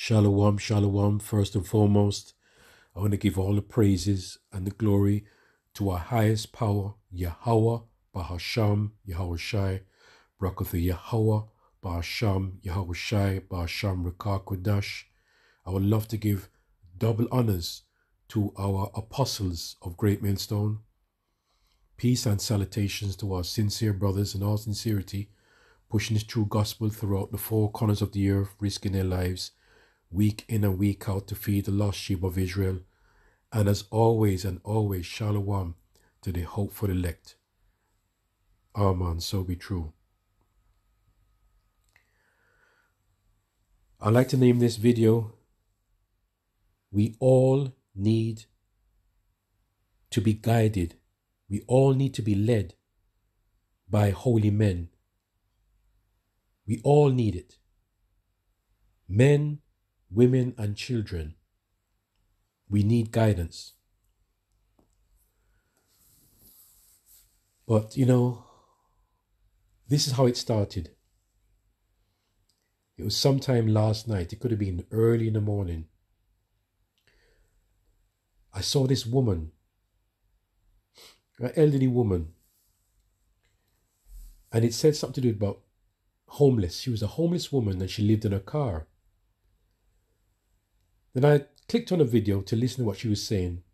Shalom, shalom. First and foremost, I want to give all the praises and the glory to our highest power, Yahweh, Bahasham, Yahweh Shai, Yahweh, Bahasham, Yahweh Shai, Bahasham Rakakwadash. I would love to give double honors to our apostles of Great Millstone. Peace and salutations to our sincere brothers in all sincerity, pushing this true gospel throughout the four corners of the earth, risking their lives week in and week out to feed the lost sheep of Israel. And as always and always, shalom to the hopeful elect. Amen, so be true. I'd like to name this video, We All Need to be Guided. We all need to be led by holy men. We all need it. Men women, and children. We need guidance. But, you know, this is how it started. It was sometime last night. It could have been early in the morning. I saw this woman, an elderly woman, and it said something to do about homeless. She was a homeless woman and she lived in a car. Then I clicked on a video to listen to what she was saying.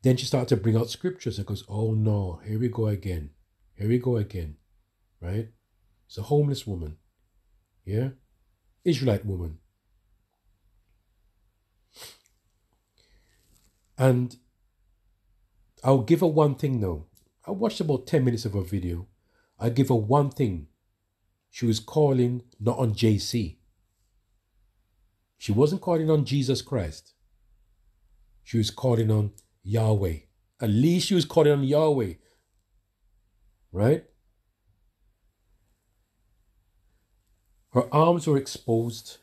Then she started to bring out scriptures and goes, Oh no, here we go again. Here we go again. Right? It's a homeless woman. Yeah? Israelite woman. And I'll give her one thing though. I watched about 10 minutes of her video. I give her one thing. She was calling not on JC. She wasn't calling on Jesus Christ. She was calling on Yahweh. At least she was calling on Yahweh. Right? Her arms were exposed.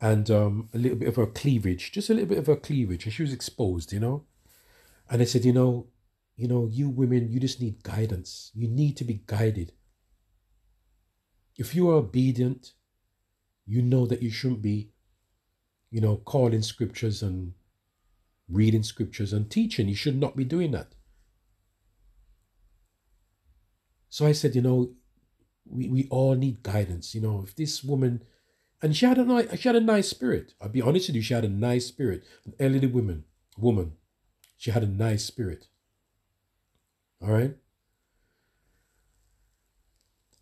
And um, a little bit of her cleavage, just a little bit of her cleavage, and she was exposed, you know. And I said, you know, you know, you women, you just need guidance. You need to be guided. If you are obedient, you know that you shouldn't be, you know, calling scriptures and reading scriptures and teaching. You should not be doing that. So I said, you know, we, we all need guidance. You know, if this woman, and she had a nice, she had a nice spirit. I'll be honest with you, she had a nice spirit. An elderly woman, woman, she had a nice spirit. All right.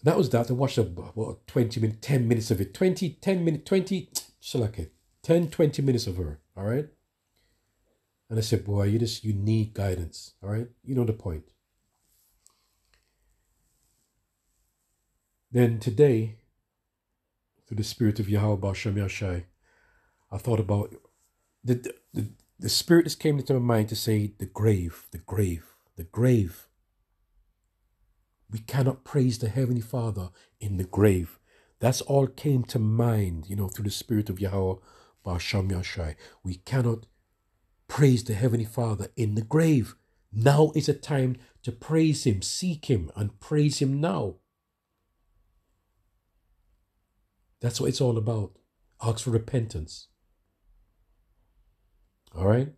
That was that. I watched a, what, 20 minutes, 10 minutes of it. 20, 10 minutes, 20, Shalaka, 10, 20 minutes of her. All right. And I said, boy, you just, you need guidance. All right. You know the point. Then today, through the spirit of Yahweh Bashem Yashai, I thought about the, the, the spirit just came into my mind to say the grave, the grave, the grave. We cannot praise the Heavenly Father in the grave. That's all came to mind, you know, through the Spirit of Yahweh, Basham Yashai. We cannot praise the Heavenly Father in the grave. Now is a time to praise Him, seek Him, and praise Him now. That's what it's all about. Ask for repentance. All right?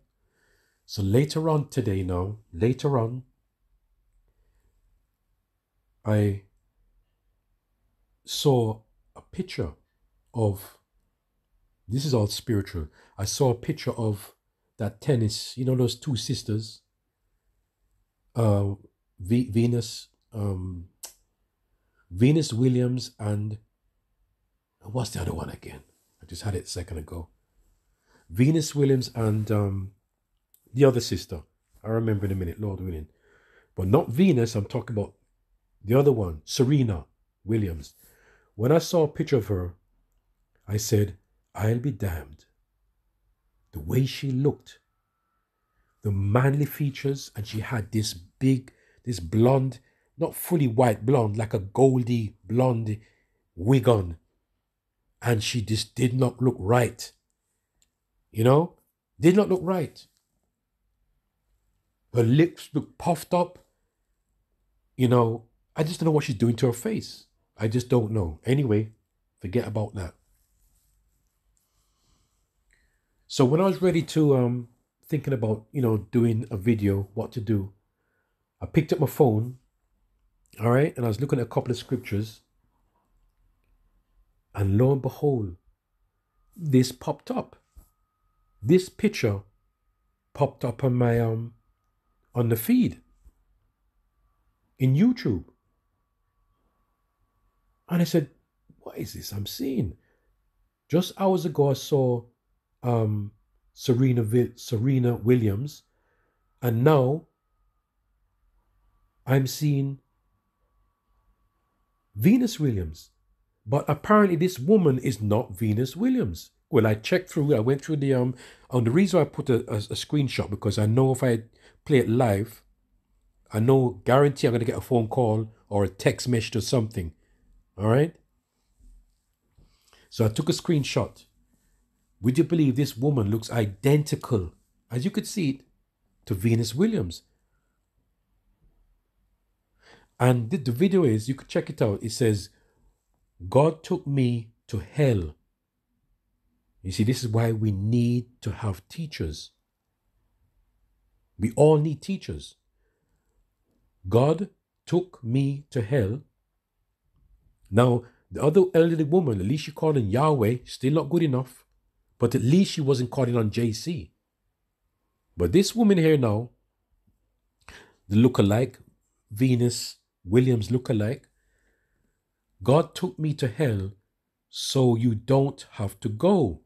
So later on today, now, later on, I saw a picture of this is all spiritual. I saw a picture of that tennis, you know, those two sisters, uh, v- Venus, um, Venus Williams, and what's the other one again? I just had it a second ago. Venus Williams and um, the other sister. I remember in a minute, Lord willing. But not Venus, I'm talking about the other one, Serena Williams. When I saw a picture of her, I said, I'll be damned. The way she looked, the manly features, and she had this big, this blonde, not fully white blonde, like a goldy blonde wig on. And she just did not look right. You know, did not look right. Her lips looked puffed up. You know, I just don't know what she's doing to her face. I just don't know. Anyway, forget about that. So when I was ready to um thinking about, you know, doing a video, what to do, I picked up my phone, all right, and I was looking at a couple of scriptures. And lo and behold, this popped up. This picture popped up on my um on the feed in YouTube. And I said, What is this I'm seeing? Just hours ago, I saw um, Serena, Serena Williams, and now I'm seeing Venus Williams. But apparently, this woman is not Venus Williams. Well, I checked through. I went through the um. And the reason I put a, a, a screenshot because I know if I play it live, I know guarantee I'm gonna get a phone call or a text message or something. All right. So I took a screenshot. Would you believe this woman looks identical, as you could see it, to Venus Williams? And the, the video is, you could check it out. It says, God took me to hell. You see, this is why we need to have teachers. We all need teachers. God took me to hell. Now, the other elderly woman, at least she called on Yahweh, still not good enough, but at least she wasn't calling on JC. But this woman here now, the look-alike, Venus Williams look-alike, God took me to hell so you don't have to go.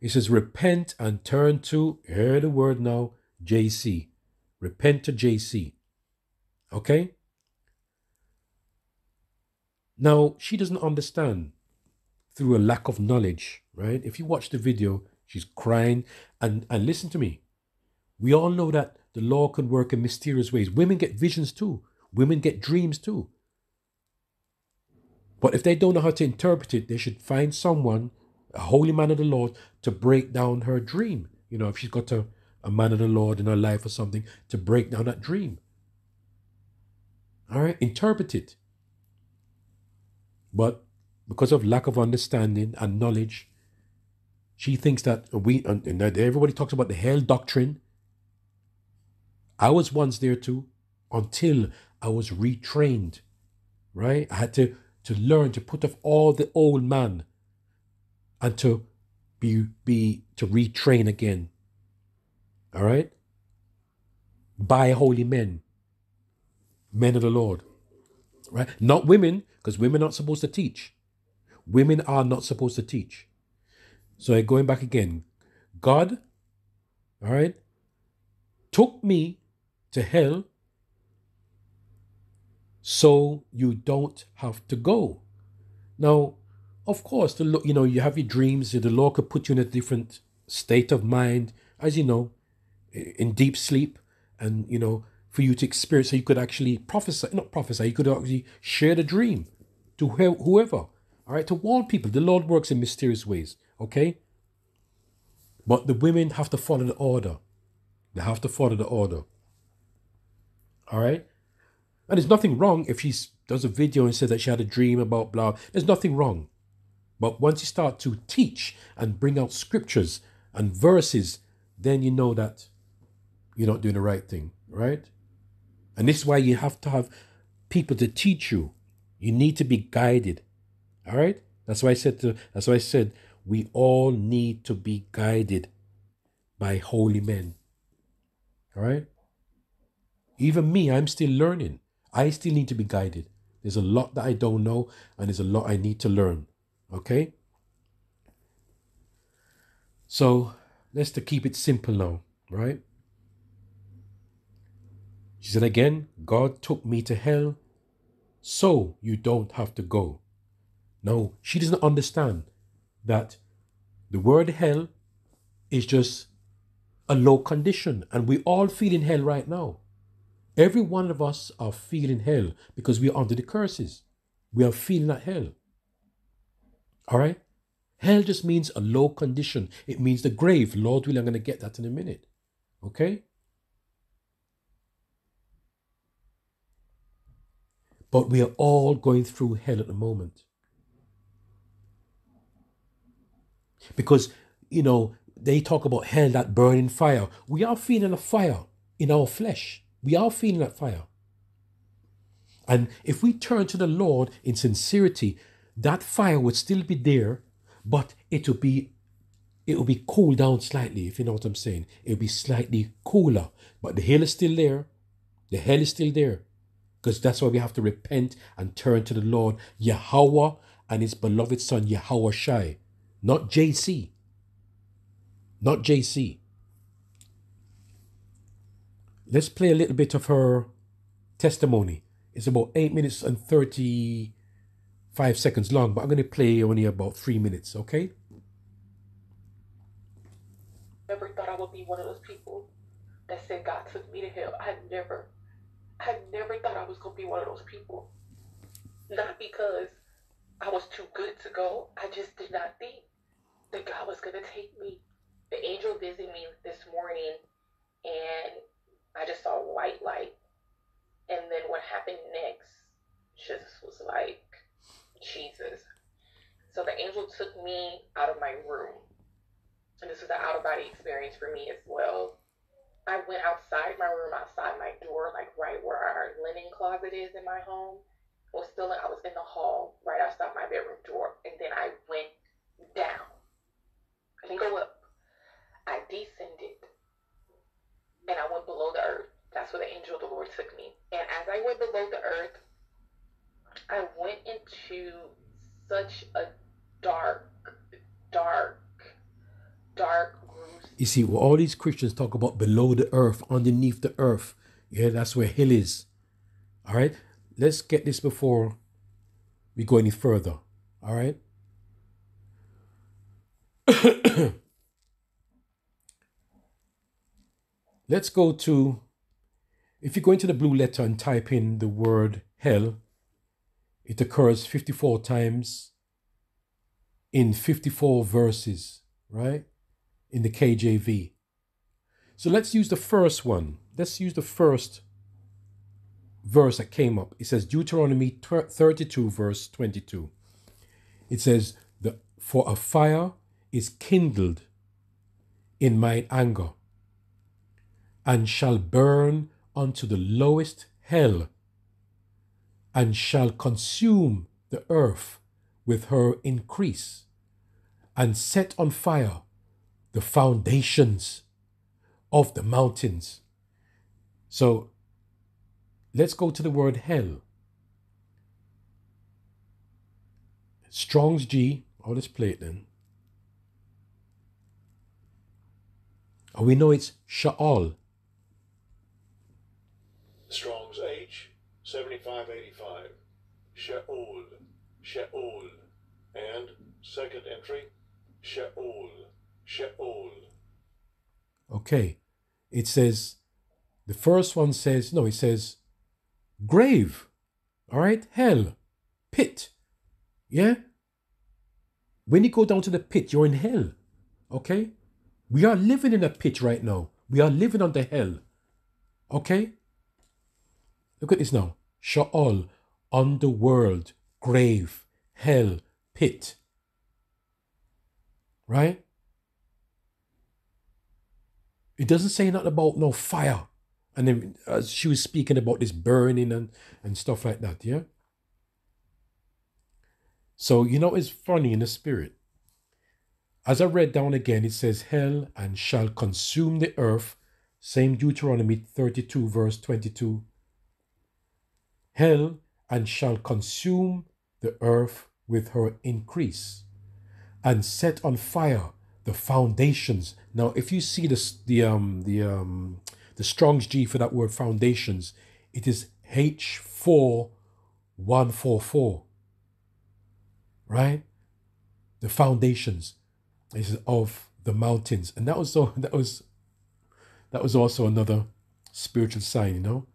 It says, repent and turn to, hear the word now, JC. Repent to JC. Okay? Now, she doesn't understand through a lack of knowledge, right? If you watch the video, she's crying. And, and listen to me. We all know that the law can work in mysterious ways. Women get visions too, women get dreams too. But if they don't know how to interpret it, they should find someone, a holy man of the Lord, to break down her dream. You know, if she's got a, a man of the Lord in her life or something, to break down that dream. All right, interpret it. But because of lack of understanding and knowledge, she thinks that we, and everybody talks about the hell doctrine. I was once there too until I was retrained, right? I had to, to learn to put off all the old man and to be, be, to retrain again. All right? By holy men men of the Lord, right? Not women, because women are not supposed to teach. Women are not supposed to teach. So eh, going back again, God, all right, took me to hell so you don't have to go. Now, of course, the you know you have your dreams. The law could put you in a different state of mind, as you know, in deep sleep, and you know for you to experience so you could actually prophesy, not prophesy, you could actually share the dream to whoever, all right, to warn people. The Lord works in mysterious ways, okay? But the women have to follow the order. They have to follow the order. All right? And there's nothing wrong if she does a video and says that she had a dream about blah. There's nothing wrong. But once you start to teach and bring out scriptures and verses, then you know that you're not doing the right thing, right? And this is why you have to have people to teach you. You need to be guided. All right? That's why I said to that's why I said we all need to be guided by holy men. All right? Even me, I'm still learning. I still need to be guided. There's a lot that I don't know, and there's a lot I need to learn. Okay? So let's to keep it simple now, right? She said again, God took me to hell so you don't have to go. No, she doesn't understand that the word hell is just a low condition, and we all feel in hell right now. Every one of us are feeling hell because we are under the curses. We are feeling that hell. All right? Hell just means a low condition. It means the grave. Lord willing, I'm going to get that in a minute. Okay? But we are all going through hell at the moment. Because, you know, they talk about hell, that burning fire. We are feeling a fire in our flesh. We are feeling that fire. And if we turn to the Lord in sincerity, that fire would still be there, but it will be it will be cooled down slightly, if you know what I'm saying. It'll be slightly cooler. But the hell is still there. The hell is still there. Because that's why we have to repent and turn to the Lord, Yahweh and his beloved son, Yahweh Shai. Not JC. Not JC. Let's play a little bit of her testimony. It's about 8 minutes and 35 seconds long, but I'm going to play only about 3 minutes, okay? Never thought I would be one of those people that said God took me to hell. I never, I never thought I was going to be one of those people. Not because I was too good to go. I just did not think that God was going to take me. The angel visited me this morning and I just saw white light and then what happened next just was like, Jesus. So the angel took me out of my room. And this was an out of body experience for me as well. I went outside my room, outside my door, like right where our linen closet is in my home. Was still in, I was in the hall right outside my bedroom door, and then I went down. I didn't go up. I descended, and I went below the earth. That's where the angel of the Lord took me. And as I went below the earth, I went into such a dark, dark, dark You see, well, all these Christians talk about below the earth, underneath the earth. Yeah, that's where hell is. All right, let's get this before we go any further. All right. let's go to if you go into the blue letter and type in the word hell, it occurs 54 times in 54 verses, right? In the KJV. So let's use the first one. Let's use the first verse that came up. It says Deuteronomy 32, verse 22. It says, the, For a fire is kindled in mine anger and shall burn unto the lowest hell, and shall consume the earth with her increase, and set on fire the foundations of the mountains. So let's go to the word hell. Strong's G, let's play it then. We know it's Sha'al. Strong's H, 7585. Sheol, Sheol. And second entry, Sheol. Okay. It says, the first one says, no, it says grave. All right? Hell, pit. Yeah? When you go down to the pit, you're in hell. Okay? We are living in a pit right now. We are living under hell. Okay? Look at this now. Sha'al, underworld, grave, hell, pit. Right? It doesn't say nothing about no fire. And then as she was speaking about this burning and, and stuff like that, yeah? So, you know, it's funny in the spirit. As I read down again, it says, Hell and shall consume the earth. Same Deuteronomy 32, verse 22 hell and shall consume the earth with her increase and set on fire the foundations. Now if you see this the um the um the strong's g for that word foundations it is h4144 right? The foundations is of the mountains. And that was so that was that was also another spiritual sign you know?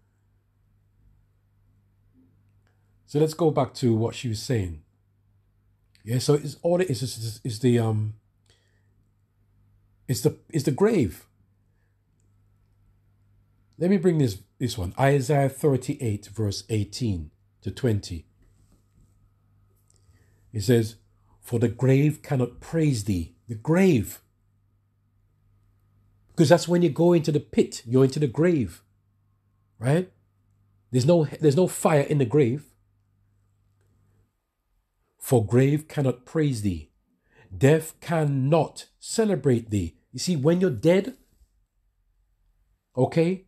So let's go back to what she was saying. Yeah, so it's all it is is, is the um it's the it's the grave. Let me bring this this one. Isaiah 38, verse 18. to 20. It says, For the grave cannot praise thee. The grave. Because that's when you go into the pit, you're into the grave. Right? There's no there's no fire in the grave. For grave cannot praise thee. Death cannot celebrate thee. You see, when you're dead, okay,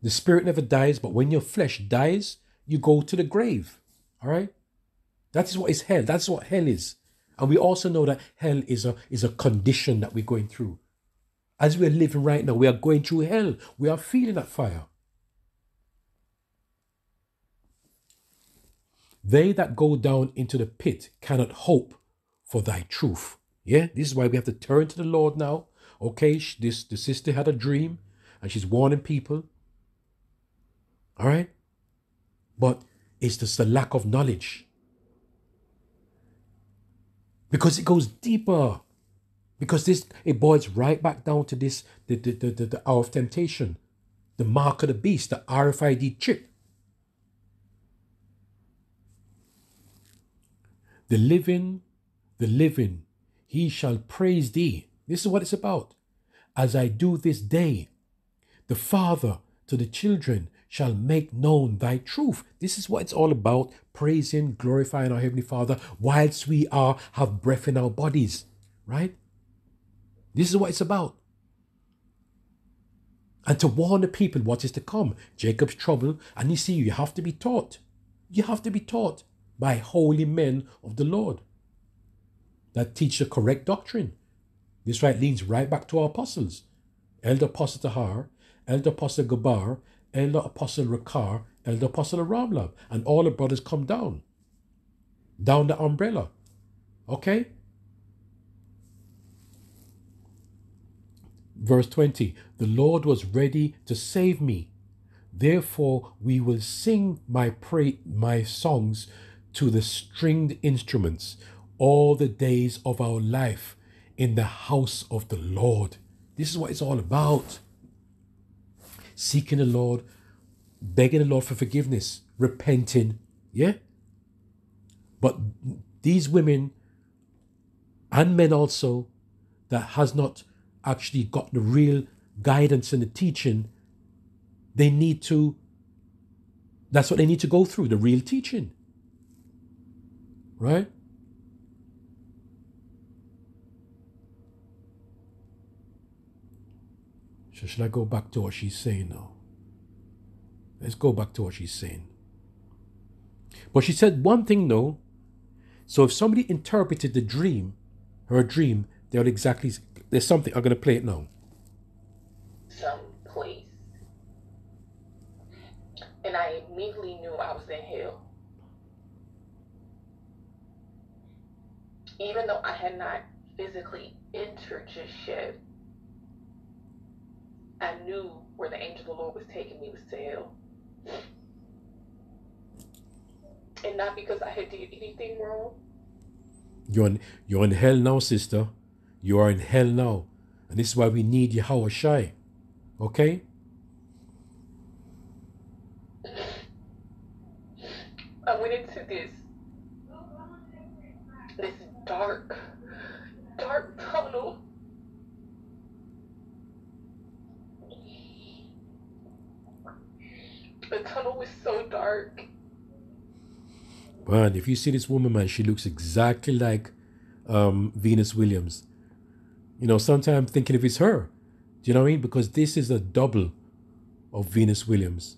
the spirit never dies, but when your flesh dies, you go to the grave. All right? That is what is hell. That's what hell is. And we also know that hell is a, is a condition that we're going through. As we're living right now, we are going through hell. We are feeling that fire. They that go down into the pit cannot hope for thy truth. Yeah, this is why we have to turn to the Lord now. Okay, this the sister had a dream and she's warning people. All right? But it's just the lack of knowledge. Because it goes deeper. Because this it boils right back down to this the, the, the, the, the hour of temptation, the mark of the beast, the RFID chip. The living, the living, he shall praise thee. This is what it's about. As I do this day, the Father to the children shall make known thy truth. This is what it's all about praising, glorifying our Heavenly Father whilst we are have breath in our bodies, right? This is what it's about. And to warn the people what is to come, Jacob's trouble, and you see, you have to be taught. You have to be taught by holy men of the Lord that teach the correct doctrine. This right leads right back to our apostles. Elder Apostle Tahar, Elder Apostle Gabar, Elder Apostle Rakar, Elder Apostle Ramlab, and all the brothers come down. Down the umbrella. Okay? Verse 20 The Lord was ready to save me. Therefore, we will sing my pray, my songs to the stringed instruments all the days of our life in the house of the Lord. This is what it's all about. Seeking the Lord, begging the Lord for forgiveness, repenting. Yeah? But these women and men also that has not actually got the real guidance and the teaching, they need to, that's what they need to go through, the real teaching. Right? Should I go back to what she's saying now? Let's go back to what she's saying. But she said one thing no. So if somebody interpreted the dream, her dream, they would exactly there's something I'm gonna play it now. Some place. And I immediately knew I was in hell. even though I had not physically entered just yet, I knew where the angel of the Lord was taking me was to hell. And not because I had did anything wrong. You're in, you're in hell now, sister. You are in hell now. And this is why we need Yahweh Shai. Okay? I went into this this dark, dark tunnel. The tunnel was so dark. Man, if you see this woman, man, she looks exactly like um, Venus Williams. You know, sometimes I'm thinking if it's her. Do you know what I mean? Because this is a double of Venus Williams.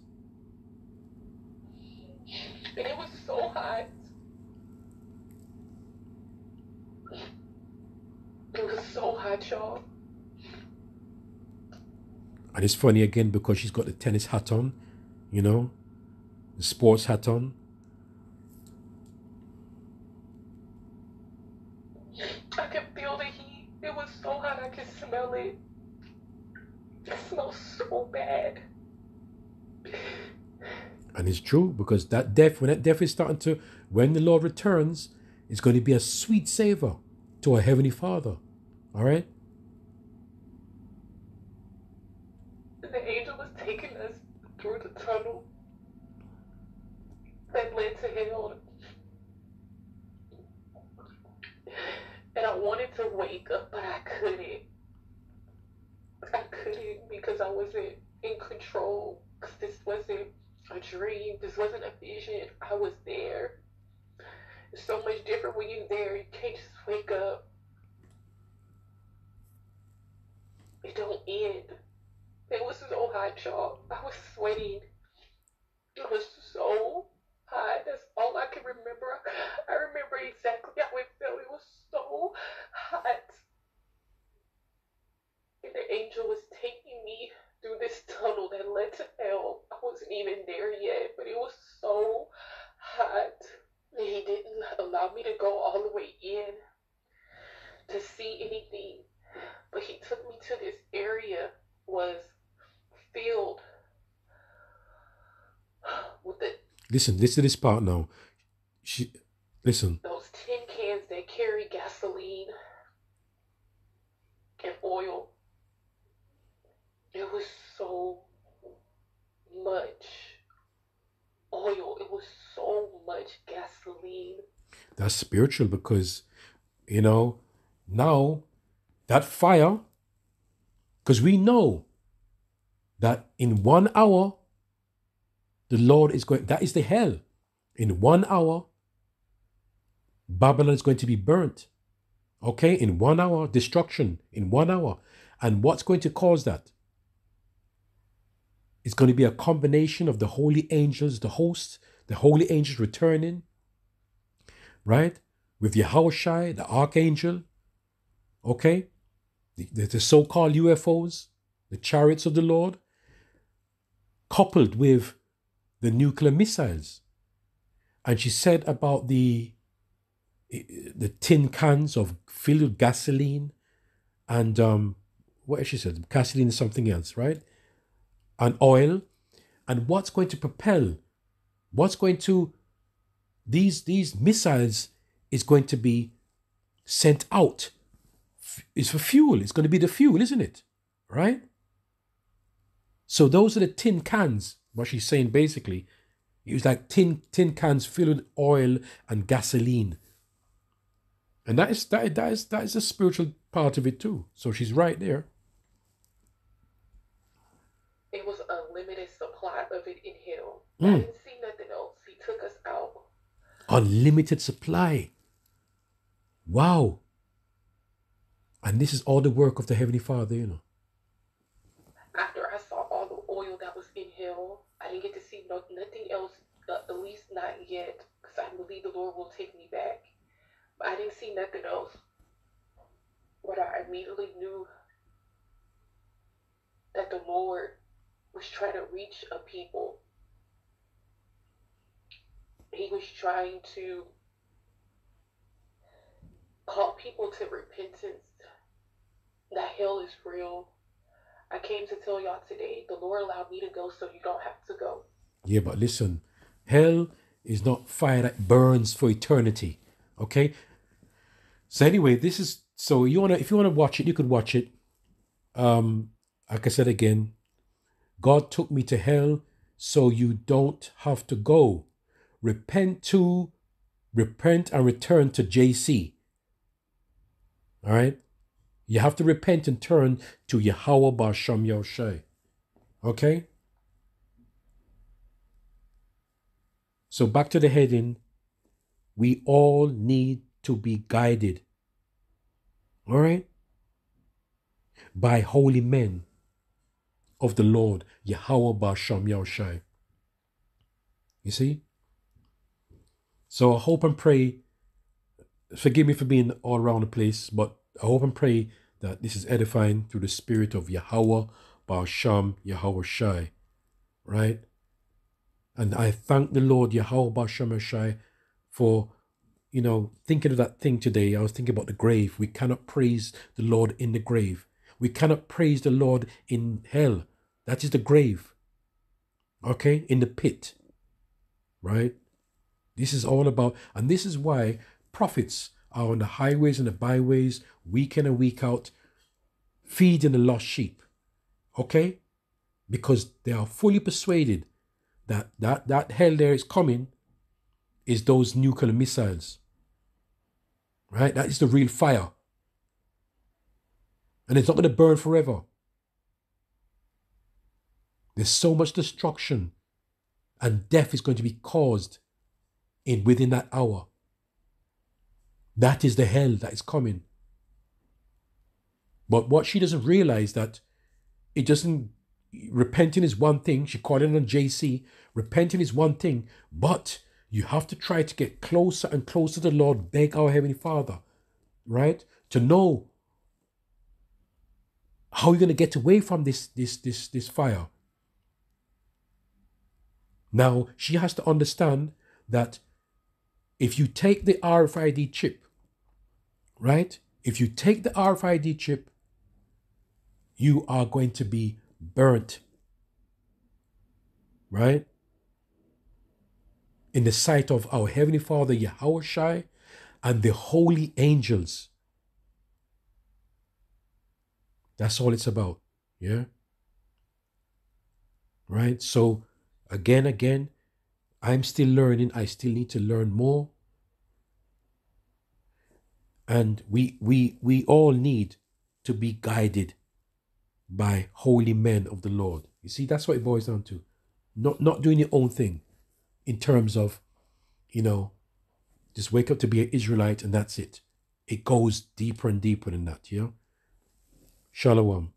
And it was so hot. It was so hot, y'all. And it's funny again because she's got the tennis hat on, you know, the sports hat on. I could feel the heat. It was so hot, I could smell it. It smells so bad. And it's true because that death, when that death is starting to, when the Lord returns, it's going to be a sweet savor to our Heavenly Father. All right? The tunnel. into hell. And I wanted to wake up, but I couldn't. I couldn't because I wasn't in control. Because this wasn't a dream. This wasn't a vision. I was there. It's so much different when you're there. You can't just wake up. It don't end. It was so hot, y'all. I was sweating. It was so hot. That's all I can remember. I remember exactly how it felt. It was so hot. And the angel was taking me through this tunnel that led to hell. I wasn't even there yet, but it was so hot. And he didn't allow me to go all the way in to see anything. But he took me to this area was filled with the Listen, listen to this part now. She, listen. those tin cans that carry gasoline and oil. It was so much oil. It was so much gasoline. That's spiritual because, you know, now that fire, because we know that in one hour, the Lord is going, that is the hell. In one hour, Babylon is going to be burnt. Okay, in one hour, destruction in one hour. And what's going to cause that? It's going to be a combination of the holy angels, the hosts, the holy angels returning, right? With Yahushai, the archangel, okay? The, the, the so called UFOs, the chariots of the Lord, coupled with the nuclear missiles. And she said about the the tin cans of filled with gasoline and um what she said gasoline and something else right? And oil. And what's going to propel what's going to these these missiles is going to be sent out. It's for fuel. It's going to be the fuel isn't it? Right? So those are the tin cans what she's saying basically it was like tin tin cans filled with oil and gasoline and that is that, that is that is a spiritual part of it too so she's right there It was a limited supply of it in hell. I Mm. didn't see nothing else. He took us out. unlimited supply wow and this is all the work of the heavenly father you know After I saw all the oil that was in hell, I didn't get to see no, nothing else, uh, at least not yet, because I believe the Lord will take me back. But I didn't see nothing else. But I immediately knew that the Lord was trying to reach a people. He was trying to call people to repentance. That hell is real. I came to tell y'all today, the Lord allowed me to go so you don't have to go. Yeah, but listen, hell is not fire that burns for eternity. Okay. So anyway, this is so you wanna if you wanna watch it, you could watch it. Um, like I said again, God took me to hell so you don't have to go. Repent to, repent and return to JC. All right. You have to repent and turn to Yahweh Basham Yoshai. Okay? So back to the heading. We all need to be guided. All right? By holy men of the Lord, Yahweh Basham Yoshai. You see? So I hope and pray. Forgive me for being all around the place, but I hope and pray that this is edifying through the spirit of Yahweh, Basham, Yahweh Shai. Right? And I thank the Lord, Yahweh Basham Shai, for, you know, thinking of that thing today. I was thinking about the grave. We cannot praise the Lord in the grave. We cannot praise the Lord in hell. That is the grave. Okay? In the pit. Right? This is all about, and this is why prophets are on the highways and the byways, week in and week out, feeding the lost sheep. Okay? Because they are fully persuaded that that, that hell there is coming is those nuclear missiles. Right? That is the real fire. And it's not going to burn forever. There's so much destruction and death is going to be caused in within that hour. That is the hell that is coming. But what she doesn't realize that it doesn't repenting is one thing. She called it on JC. Repenting is one thing, but you have to try to get closer and closer to the Lord, beg our Heavenly Father, right? To know how you're going to get away from this this this this fire. Now she has to understand that if you take the RFID chip, right? If you take the RFID chip, you are going to be burnt, right? In the sight of our Heavenly Father, Yahweh Shai, and the holy angels. That's all it's about. Yeah. Right? So, again, again, I'm still learning. I still need to learn more. And we we we all need to be guided by holy men of the Lord. You see, that's what it boils down to. Not not doing your own thing in terms of, you know, just wake up to be an Israelite and that's it. It goes deeper and deeper than that, yeah? Shalom.